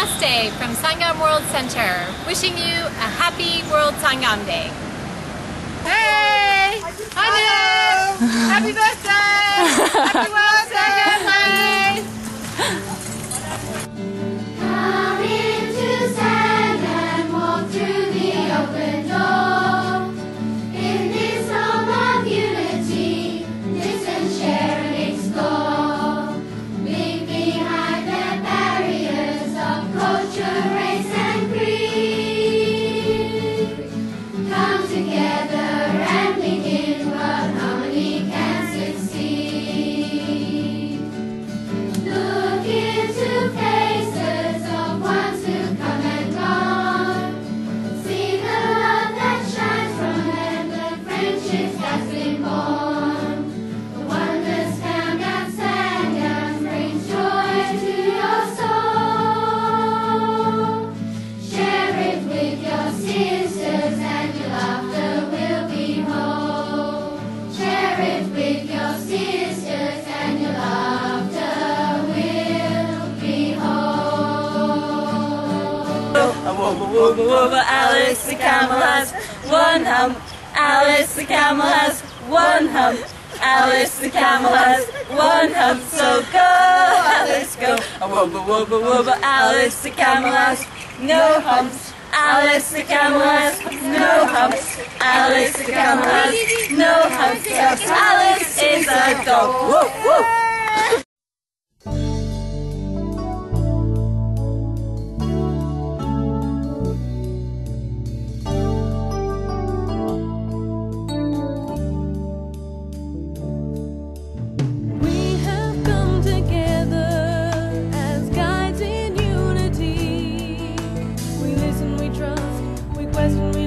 From Sangam World Center, wishing you a happy World Sangam Day. Hey! Wooba wooba Alice the camel has one hump. Alice the camel has one hump. Alice the camel has one hump, so go, Alice, go. Wooba wooba wooba, Alice the camel has no humps. Alice the camel has no humps. Alice the camel has no humps. Alice is a dog. Woo, woo. trust. We question.